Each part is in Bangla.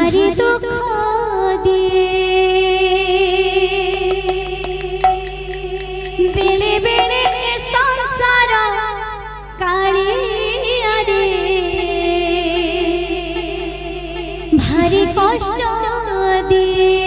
तुम्हारी दुखा दिए बेले बेले संसार काले रे भारी कष्ट दिए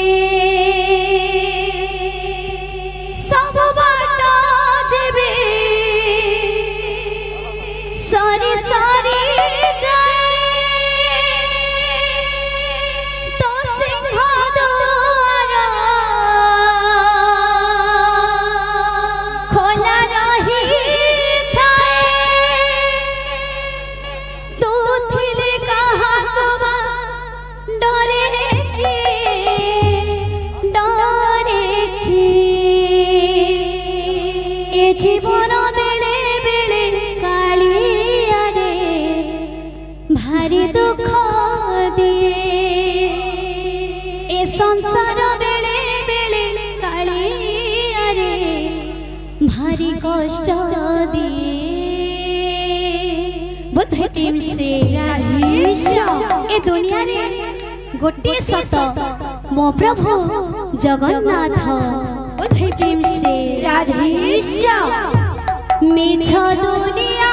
ସଂସାର ବେଳେ ବେଳେ କାଳିଆରେ ଭାରି କଷ୍ଟ ବହୁତ ଭେଟିମ୍ ସେ ଏ ଦୁନିଆରେ ଗୋଟିଏ ସତ ମୋ ପ୍ରଭୁ ଜଗନ୍ନାଥ ଭେଟିମ୍ ସେ ରାଧୀଶ ମିଛ ଦୁନିଆ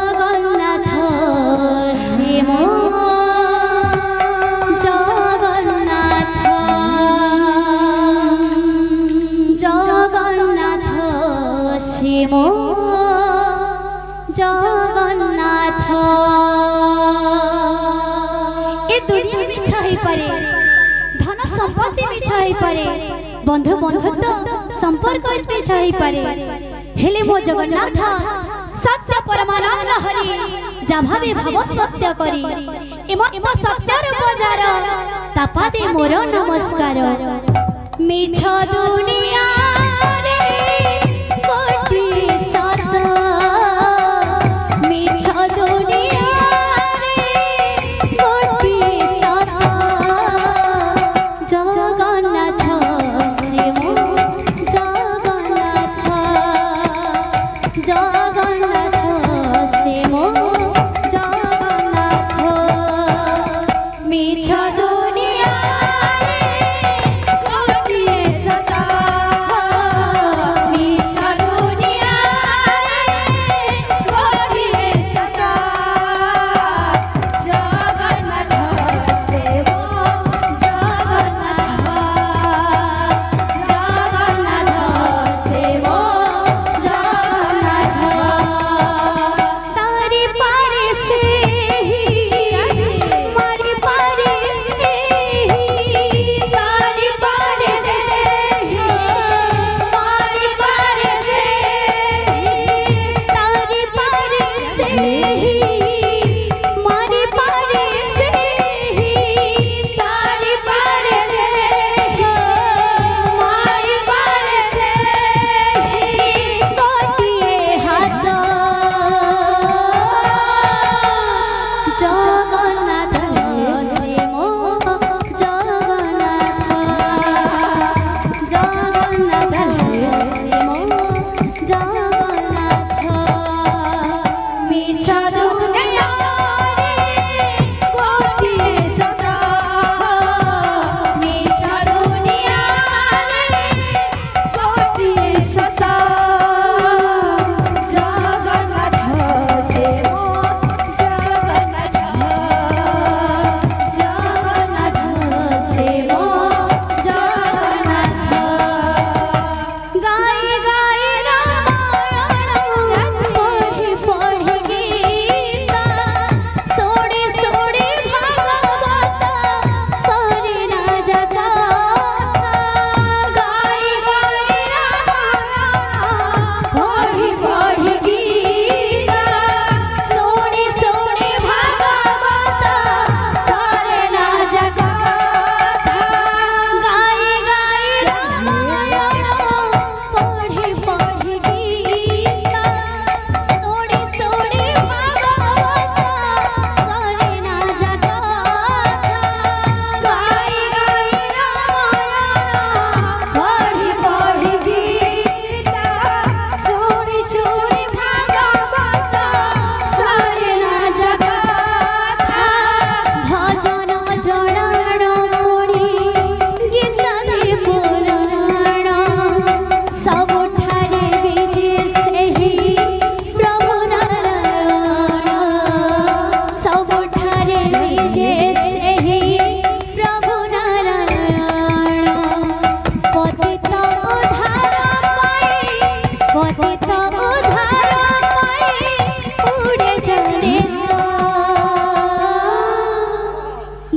জগন্নাথ এ দুনিয়া মিছ হইপারে ধন সম্পত্তি মিছ হইপারে বন্ধু বন্ধুত্ব সম্পর্ক মিছ হইপারে হেলে মো জগন্নাথ সত্য পরমানন্দ হরি যা ভাবে ভাব সত্য করি এমত সত্যর বজার তাপাদে মোর নমস্কার মিছ দুনিয়া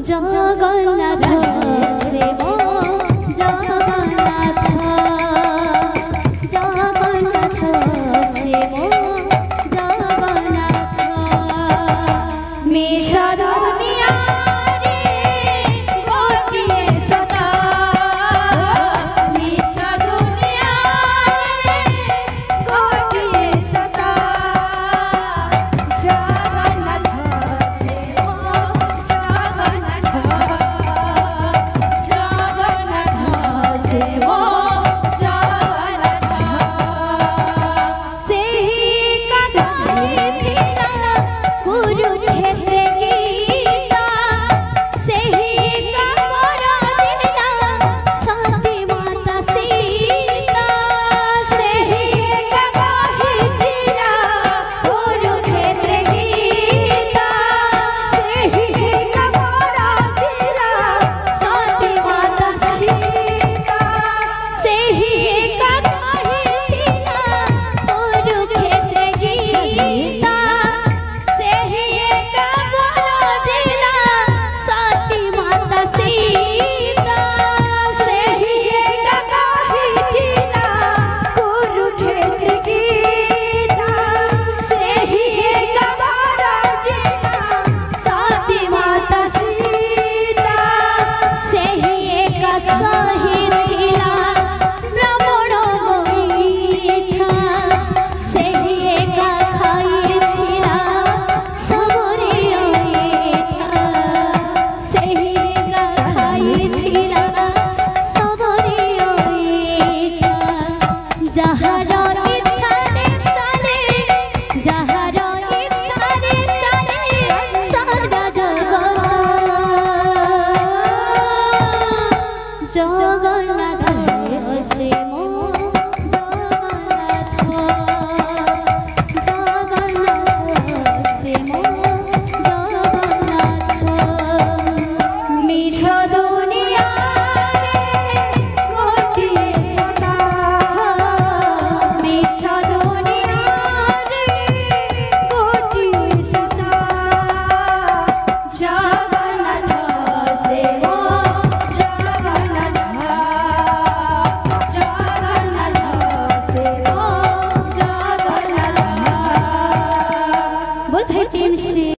জগন্নাথ সেবা